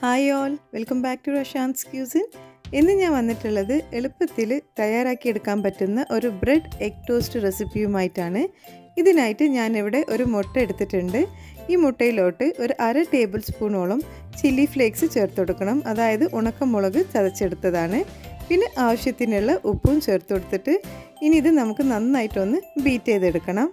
Hi all welcome back to Rashan's cuisine ഇന്ന് ഞാൻ വന്നിട്ടുള്ളത് എളുപ്പത്തിൽ തയ്യാറാക്കിയെടുക്കാൻ പറ്റുന്ന ഒരു ബ്രെഡ് എഗ് ടോസ്റ്റ് റെസിപ്പിയുമായിട്ടാണ്. ഇതിനായിട്ട് ഞാനിവിടെ ഒരു മുട്ട എടുത്തിട്ടുണ്ട്. ഈ മുട്ടയിലോട്ട് ഒരു അര ടേബിൾ സ്പൂണോളം ചില്ലി ഫ്ലേക്സ് ചേർത്ത് കൊടുക്കണം. അതായത് ഉണക്കമുളക് ചതച്ചെടുത്തതാണ്. പിന്നെ ആവശ്യത്തിനുള്ള ഉപ്പും ചേർത്ത് കൊടുത്തിട്ട് ഇനി ഇത് നമുക്ക് നന്നായിട്ടൊന്ന് ബീറ്റ് ചെയ്തെടുക്കണം.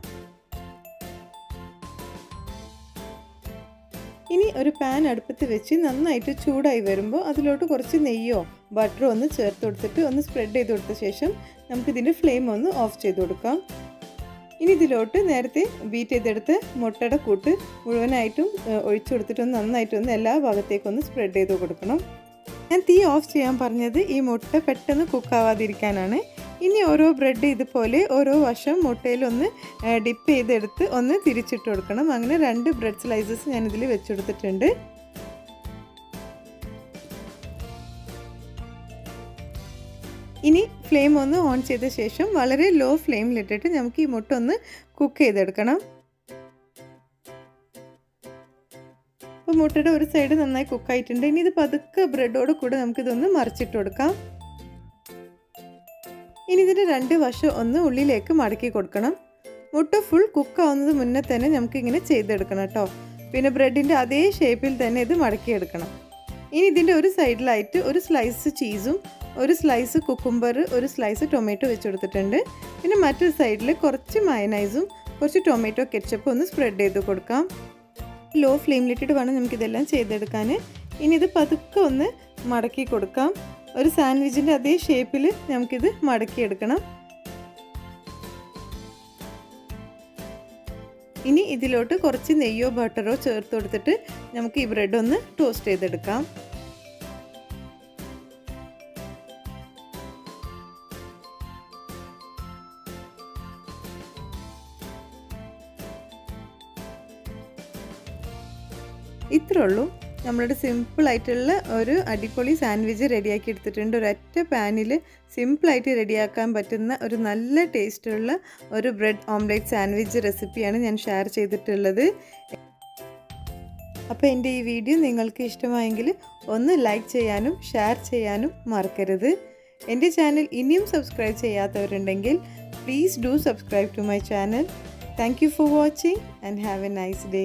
ഇനി ഒരു പാൻ അടുപ്പത്ത് വെച്ച് നന്നായിട്ട് ചൂടായി വരുമ്പോൾ അതിലോട്ട് കുറച്ച് നെയ്യോ ബട്ടറോ ഒന്ന് ചേർത്ത് കൊടുത്തിട്ട് ഒന്ന് സ്പ്രെഡ് ചെയ്ത് കൊടുത്ത ശേഷം നമുക്ക് നമുക്കിതിന്റെ ഫ്ലെയിം ഒന്ന് ഓഫ് ചെയ്ത് കൊടുക്കാം. ഇനി ഇതിലോട്ട് നേരത്തെ ബീറ്റ് ചെയ്തെടുത്ത് മുട്ടയുടെ കൂട്ട് മുഴുവനായിട്ടും ഒഴിച്ചു കൊടുത്തിട്ടൊന്ന് നന്നായിട്ടൊന്ന് എല്ലാ ഭാഗത്തേക്കൊന്ന് സ്പ്രെഡ് ചെയ്ത് കൊടുക്കണം. ഞാൻ തീ ഓഫ് ചെയ്യാൻ പറഞ്ഞത് ഈ മുട്ട പെട്ടെന്ന് കുക്കാവാതിരിക്കാനാണ് ഇനി ഓരോ ബ്രെഡ് ഇതുപോലെ ഓരോ വശം മുട്ടയിലൊന്ന് ഡിപ്പ് ചെയ്തെടുത്ത് ഒന്ന് തിരിച്ചിട്ട് കൊടുക്കണം. അങ്ങനെ രണ്ട് ബ്രെഡ് സ്ലൈസസ് ഞാൻ ഇതിൽ വെച്ചെടുത്തിട്ടുണ്ട്. ഇനി ഫ്ലെയിം ഒന്ന് ഓൺ ചെയ്ത ശേഷം വളരെ ലോ ഫ്ലെയിമിലിട്ടിട്ട് നമുക്ക് ഈ മുട്ട ഒന്ന് കുക്ക് ചെയ്തെടുക്കണം. അപ്പോൾ മുട്ടയുടെ ഒരു സൈഡ് നന്നായി കുക്കായിട്ടുണ്ട് ഇനി ഇത് പതുക്കെ ബ്രെഡോട് കൂടെ നമുക്കിതൊന്ന് മറിച്ചിട്ട് കൊടുക്കാം. ഇനി ഇതിന്റെ രണ്ട് വശം ഒന്ന് ഉള്ളിലേക്ക് മടക്കി കൊടുക്കണം. മുട്ട ഫുൾ കുക്കാവുന്നത് മുന്നേ തന്നെ നമുക്ക് നമുക്കിങ്ങനെ ചെയ്തെടുക്കണം കേട്ടോ. പിന്നെ ബ്രെഡിന്റെ അതേ ഷേപ്പിൽ തന്നെ ഇത് മടക്കിയെടുക്കണം. ഇനി ഇതിന്റെ ഒരു സൈഡിലായിട്ട് ഒരു സ്ലൈസ് ചീസും ഒരു സ്ലൈസ് കുക്കുംബർ ഒരു സ്ലൈസ് ടൊമാറ്റോ വെച്ച് കൊടുത്തിട്ടുണ്ട് പിന്നെ മറ്റൊരു സൈഡിൽ കുറച്ച് മയനൈസും കുറച്ച് ടൊമാറ്റോ കെച്ചപ്പ് ഒന്ന് സ്പ്രെഡ് ചെയ്ത് കൊടുക്കാം. ലോ ഫ്ലെയിമിലിട്ടിട്ട് വേണം നമുക്കിതെല്ലാം ചെയ്തെടുക്കാൻ ഇനി ഇത് പതുക്കെ ഒന്ന് മടക്കി കൊടുക്കാം. ഒരു സാൻഡ്വിച്ചിന്റെ അതേ ഷേപ്പിൽ നമുക്കിത് മടക്കിയെടുക്കണം. ഇനി ഇതിലോട്ട് കുറച്ച് നെയ്യോ ബട്ടറോ ചേർത്ത് കൊടുത്തിട്ട് നമുക്ക് ഈ ബ്രെഡ് ഒന്ന് ടോസ്റ്റ് ചെയ്തെടുക്കാം. ഇത്രേ ഉള്ളൂ. നമ്മളുടെ സിമ്പിളായിട്ടുള്ള ഒരു അടിപൊളി സാൻഡ്വിച്ച് റെഡിയാക്കി എടുത്തിട്ടുണ്ട്. ഒരൊറ്റ പാനിൽ സിമ്പിളായിട്ട് റെഡിയാക്കാൻ പറ്റുന്ന ഒരു നല്ല ടേസ്റ്റുള്ള ഒരു ബ്രെഡ് ഓംലേറ്റ് സാൻഡ്വിച്ച് റെസിപ്പിയാണ് ഞാൻ ഷെയർ ചെയ്തിട്ടുള്ളത്. അപ്പോൾ എന്റെ ഈ വീഡിയോ നിങ്ങൾക്ക് ഇഷ്ടമായെങ്കിൽ ഒന്ന് ലൈക്ക് ചെയ്യാനും ഷെയർ ചെയ്യാനും മറക്കരുത്. എന്റെ ചാനൽ ഇനിയും സബ്സ്ക്രൈബ് ചെയ്യാത്തവരുണ്ടെങ്കിൽ please do subscribe to my channel. Thank you for watching and have a nice day.